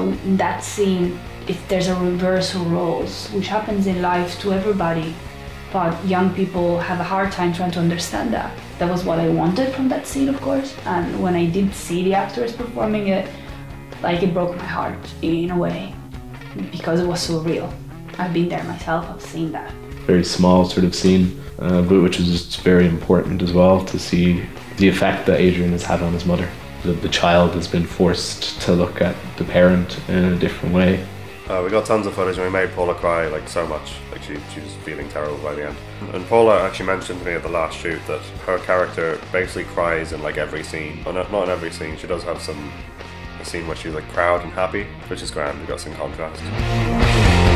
in that scene, if there's a reversal roles, which happens in life to everybody, but young people have a hard time trying to understand that. That was what I wanted from that scene, of course. And when I did see the actors performing it, like it broke my heart in a way because it was so real. I've been there myself, I've seen that. Very small sort of scene, uh, but which was just very important as well to see the effect that Adrian has had on his mother. The, the child has been forced to look at the parent in a different way. Uh, we got tons of footage and we made Paula cry like so much. Like she, she was feeling terrible by the end. And Paula actually mentioned to me at the last shoot that her character basically cries in like every scene. Well, not, not in every scene, she does have some a scene where she's like proud and happy, which is grand. We got some contrast.